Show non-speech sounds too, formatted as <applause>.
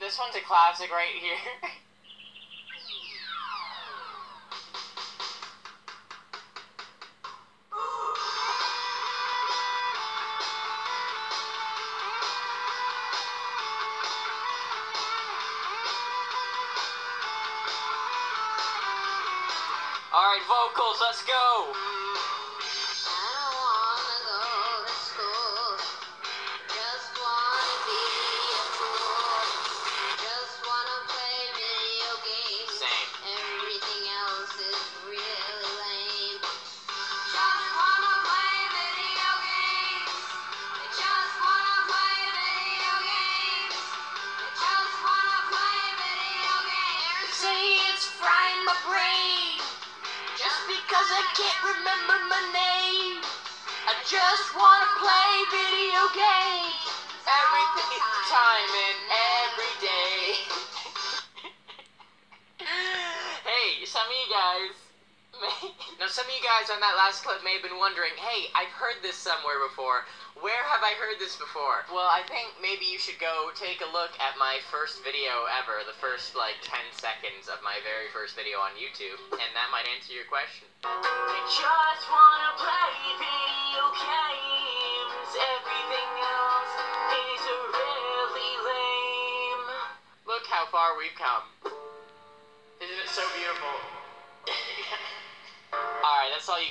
This one's a classic right here. <laughs> Alright, vocals, let's go! Because I can't remember my name. I just wanna play video games. Every time and every day. <laughs> Hey, some of you guys. <laughs> Now some of you guys on that last clip may have been wondering Hey, I've heard this somewhere before where have I heard this before? Well, I think maybe you should go take a look at my first video ever, the first like 10 seconds of my very first video on YouTube, and that might answer your question. I just wanna play video games, everything else is really lame. Look how far we've come. Isn't it so beautiful? All you guys.